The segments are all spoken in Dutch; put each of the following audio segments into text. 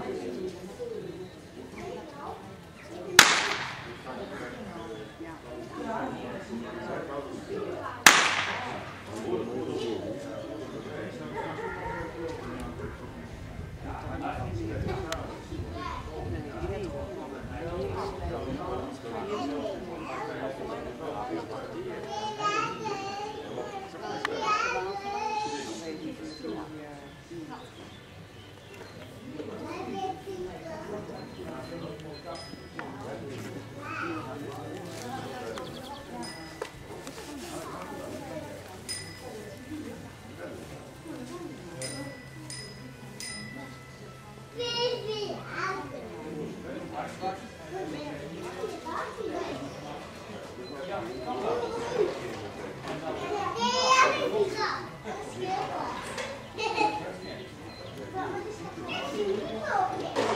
Yeah. Thank you.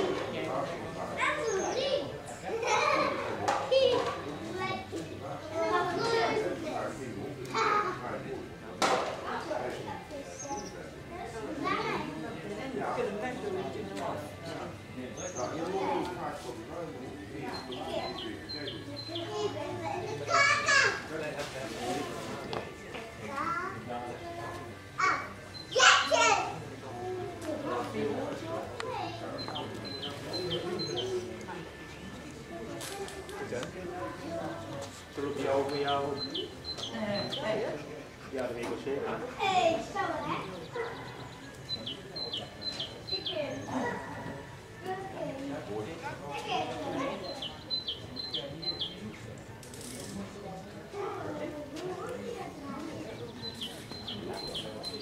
voor jou. Ja, de winkel zeker. Hé, stel hè? Ik ben. Ik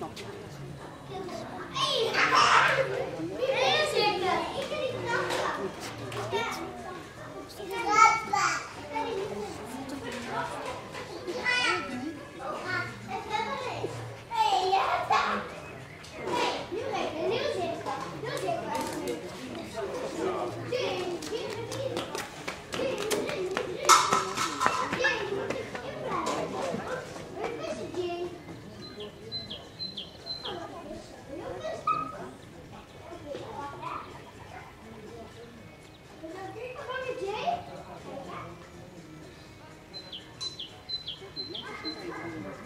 Non.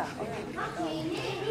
Okay.